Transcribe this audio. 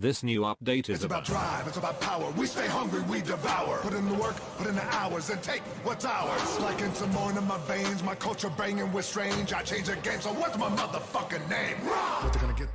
This new update is It's about drive, it's about power. We stay hungry, we devour. Put in the work, put in the hours, and take what's ours. Like in Samoan in my veins, my culture banging with strange. I change the game, so what's my motherfucking name? What they gonna get?